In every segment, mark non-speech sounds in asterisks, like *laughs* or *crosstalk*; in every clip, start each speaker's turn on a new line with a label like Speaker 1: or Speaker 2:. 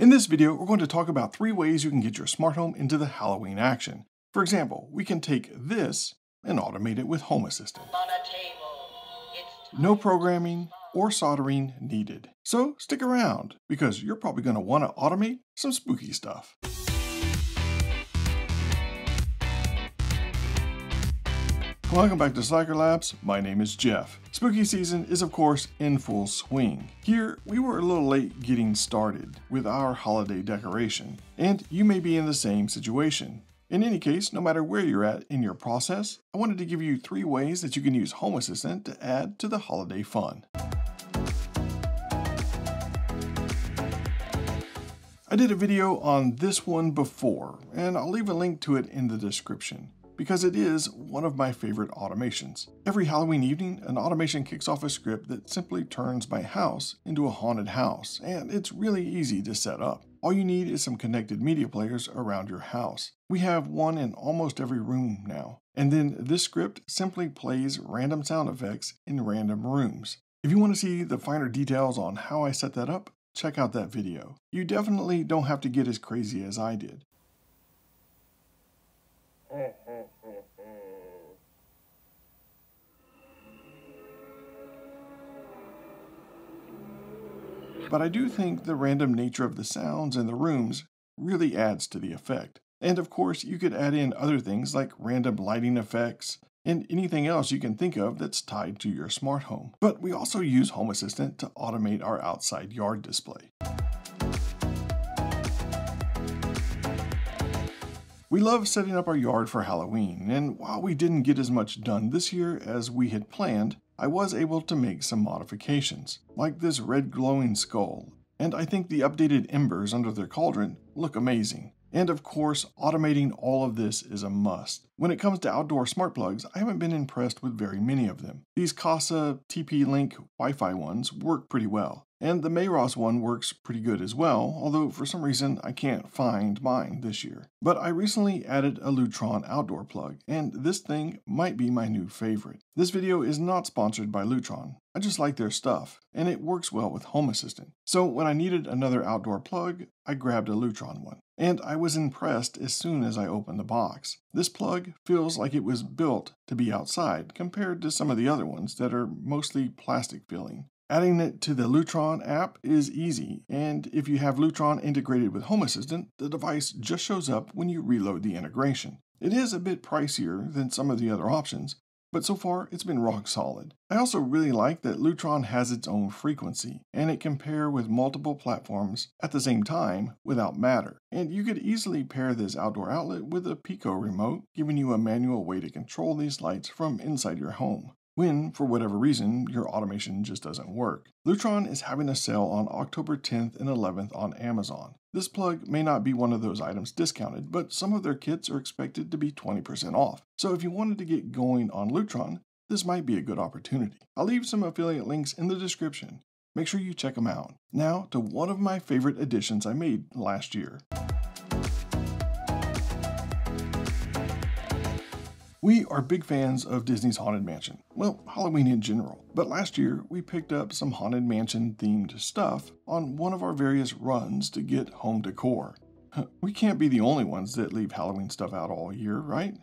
Speaker 1: In this video, we're going to talk about three ways you can get your smart home into the Halloween action. For example, we can take this and automate it with Home Assistant. No programming or soldering needed. So stick around, because you're probably going to want to automate some spooky stuff. Welcome back to Slacker Labs. My name is Jeff. Spooky season is, of course, in full swing. Here, we were a little late getting started with our holiday decoration, and you may be in the same situation. In any case, no matter where you're at in your process, I wanted to give you three ways that you can use Home Assistant to add to the holiday fun. I did a video on this one before, and I'll leave a link to it in the description because it is one of my favorite automations. Every Halloween evening, an automation kicks off a script that simply turns my house into a haunted house, and it's really easy to set up. All you need is some connected media players around your house. We have one in almost every room now, and then this script simply plays random sound effects in random rooms. If you want to see the finer details on how I set that up, check out that video. You definitely don't have to get as crazy as I did. But I do think the random nature of the sounds in the rooms really adds to the effect. And of course, you could add in other things like random lighting effects and anything else you can think of that's tied to your smart home. But we also use Home Assistant to automate our outside yard display. We love setting up our yard for Halloween, and while we didn't get as much done this year as we had planned, I was able to make some modifications, like this red glowing skull, and I think the updated embers under their cauldron look amazing. And of course, automating all of this is a must. When it comes to outdoor smart plugs, I haven't been impressed with very many of them. These Kasa TP-Link Wi-Fi ones work pretty well, and the Meross one works pretty good as well, although for some reason I can't find mine this year. But I recently added a Lutron outdoor plug, and this thing might be my new favorite. This video is not sponsored by Lutron. I just like their stuff, and it works well with Home Assistant. So when I needed another outdoor plug, I grabbed a Lutron one. And I was impressed as soon as I opened the box. This plug feels like it was built to be outside compared to some of the other ones that are mostly plastic feeling. Adding it to the Lutron app is easy, and if you have Lutron integrated with Home Assistant, the device just shows up when you reload the integration. It is a bit pricier than some of the other options, but so far it's been rock solid. I also really like that Lutron has its own frequency, and it can pair with multiple platforms at the same time without Matter. And you could easily pair this outdoor outlet with a Pico remote, giving you a manual way to control these lights from inside your home when, for whatever reason, your automation just doesn't work. Lutron is having a sale on October 10th and 11th on Amazon. This plug may not be one of those items discounted, but some of their kits are expected to be 20% off. So if you wanted to get going on Lutron, this might be a good opportunity. I'll leave some affiliate links in the description. Make sure you check them out. Now to one of my favorite additions I made last year. We are big fans of Disney's Haunted Mansion. Well, Halloween in general. But last year, we picked up some Haunted Mansion themed stuff on one of our various runs to get home decor. We can't be the only ones that leave Halloween stuff out all year, right?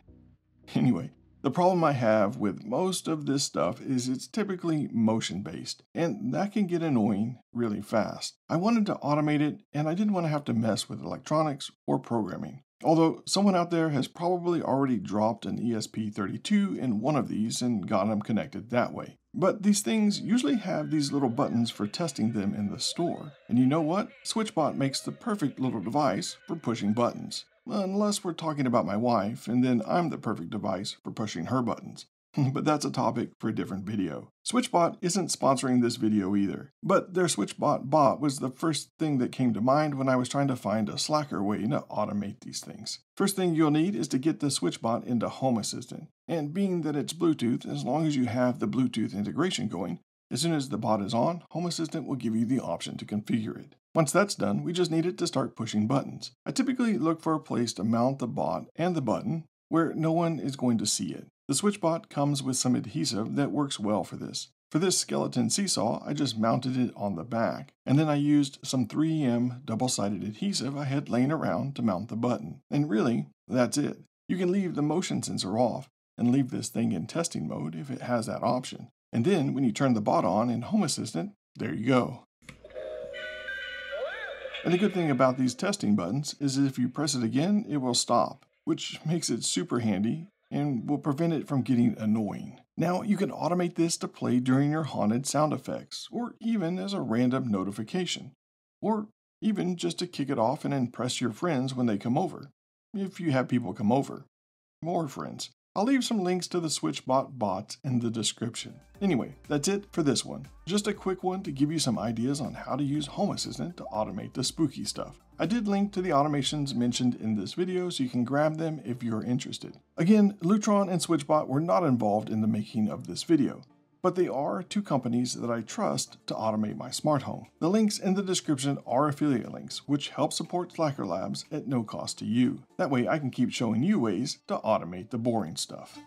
Speaker 1: Anyway, the problem I have with most of this stuff is it's typically motion based, and that can get annoying really fast. I wanted to automate it, and I didn't want to have to mess with electronics or programming. Although someone out there has probably already dropped an ESP32 in one of these and got them connected that way. But these things usually have these little buttons for testing them in the store. And you know what? SwitchBot makes the perfect little device for pushing buttons. Unless we're talking about my wife, and then I'm the perfect device for pushing her buttons. *laughs* but that's a topic for a different video. SwitchBot isn't sponsoring this video either, but their SwitchBot bot was the first thing that came to mind when I was trying to find a slacker way to automate these things. First thing you'll need is to get the SwitchBot into Home Assistant, and being that it's Bluetooth, as long as you have the Bluetooth integration going, as soon as the bot is on, Home Assistant will give you the option to configure it. Once that's done, we just need it to start pushing buttons. I typically look for a place to mount the bot and the button where no one is going to see it. The SwitchBot comes with some adhesive that works well for this. For this skeleton seesaw, I just mounted it on the back, and then I used some 3M double-sided adhesive I had laying around to mount the button. And really, that's it. You can leave the motion sensor off, and leave this thing in testing mode if it has that option. And then when you turn the bot on in Home Assistant, there you go. And the good thing about these testing buttons is if you press it again, it will stop, which makes it super handy and will prevent it from getting annoying. Now, you can automate this to play during your haunted sound effects, or even as a random notification, or even just to kick it off and impress your friends when they come over, if you have people come over. More friends. I'll leave some links to the SwitchBot bots in the description. Anyway, that's it for this one. Just a quick one to give you some ideas on how to use Home Assistant to automate the spooky stuff. I did link to the automations mentioned in this video so you can grab them if you're interested. Again, Lutron and SwitchBot were not involved in the making of this video but they are two companies that I trust to automate my smart home. The links in the description are affiliate links, which help support Slacker Labs at no cost to you. That way I can keep showing you ways to automate the boring stuff.